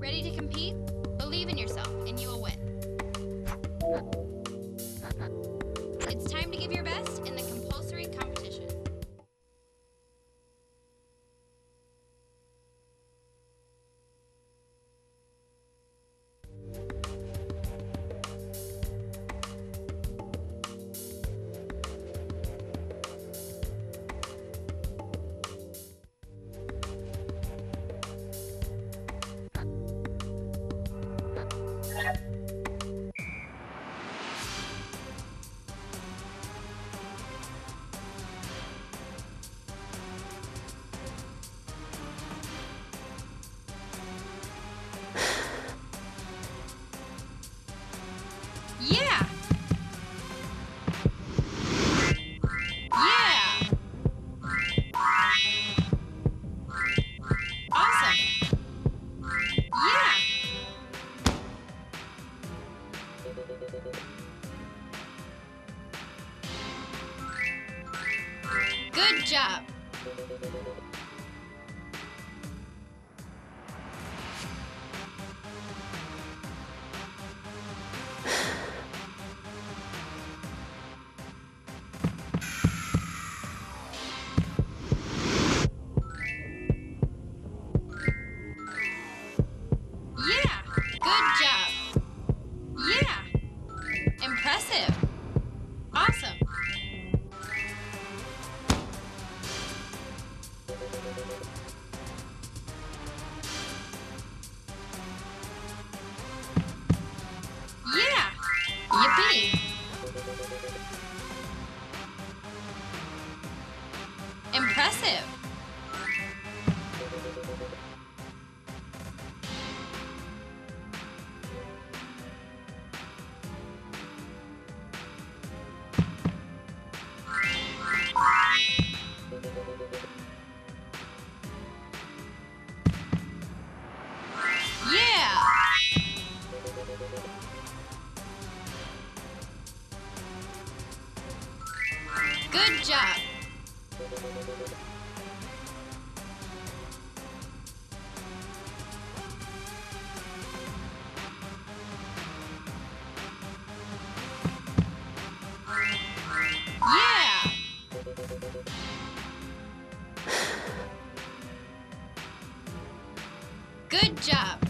Ready to compete? Yeah! Yippee! Good job! Yeah! Good job!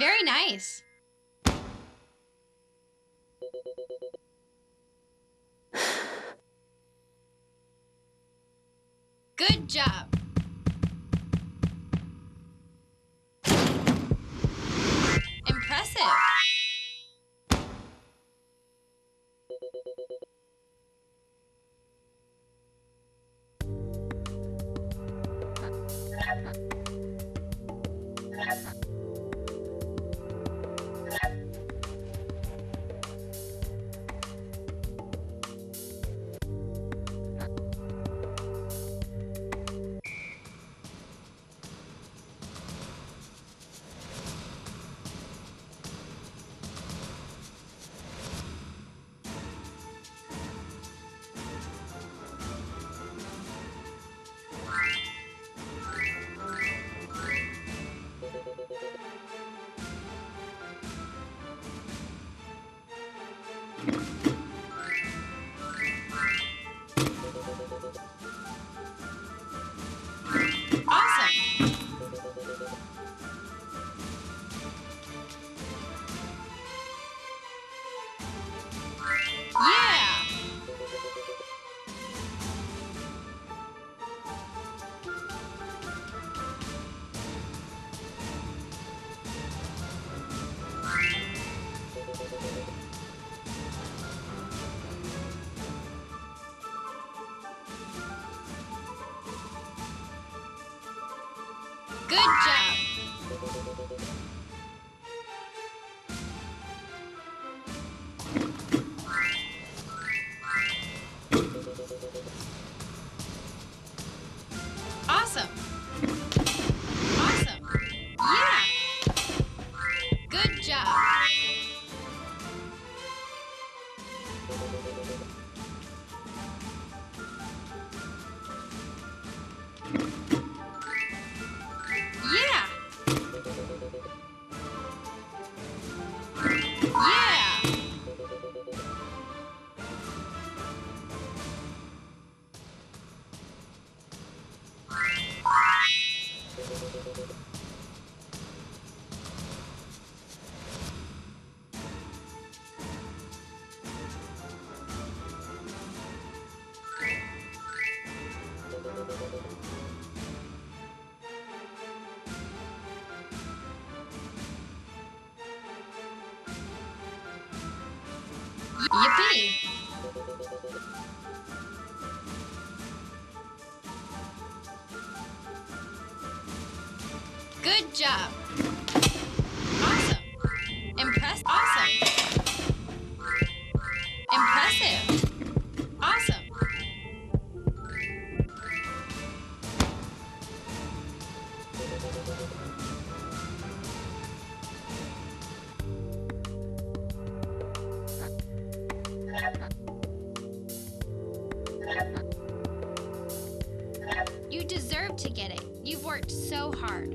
Very nice. Good job. Good job. Good job. To get it. You've worked so hard.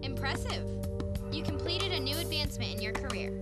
Impressive. Advancement in your career.